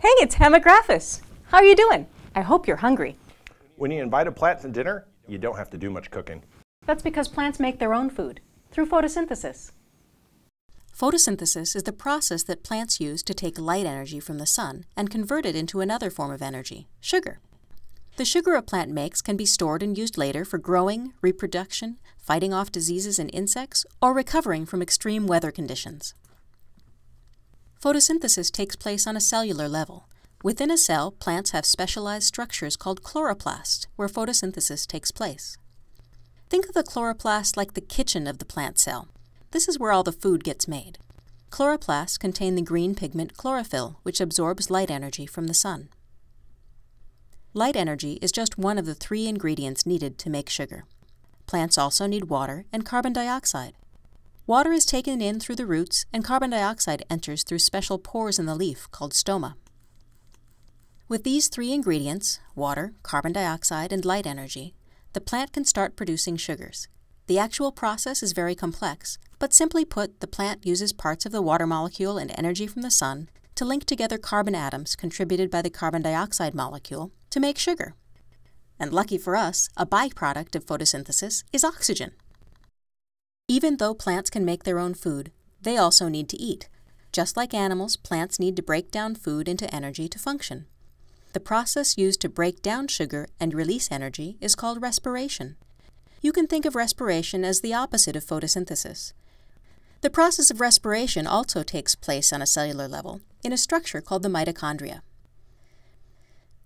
Hey, it's Hamagraphis. How are you doing? I hope you're hungry. When you invite a plant to dinner, you don't have to do much cooking. That's because plants make their own food through photosynthesis. Photosynthesis is the process that plants use to take light energy from the sun and convert it into another form of energy, sugar. The sugar a plant makes can be stored and used later for growing, reproduction, fighting off diseases and insects, or recovering from extreme weather conditions. Photosynthesis takes place on a cellular level. Within a cell, plants have specialized structures called chloroplasts, where photosynthesis takes place. Think of the chloroplast like the kitchen of the plant cell. This is where all the food gets made. Chloroplasts contain the green pigment chlorophyll, which absorbs light energy from the sun. Light energy is just one of the three ingredients needed to make sugar. Plants also need water and carbon dioxide. Water is taken in through the roots and carbon dioxide enters through special pores in the leaf called stoma. With these three ingredients, water, carbon dioxide, and light energy, the plant can start producing sugars. The actual process is very complex, but simply put, the plant uses parts of the water molecule and energy from the sun to link together carbon atoms contributed by the carbon dioxide molecule to make sugar. And lucky for us, a byproduct of photosynthesis is oxygen. Even though plants can make their own food, they also need to eat. Just like animals, plants need to break down food into energy to function. The process used to break down sugar and release energy is called respiration. You can think of respiration as the opposite of photosynthesis. The process of respiration also takes place on a cellular level in a structure called the mitochondria.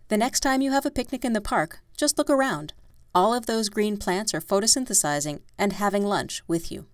The next time you have a picnic in the park, just look around. All of those green plants are photosynthesizing and having lunch with you.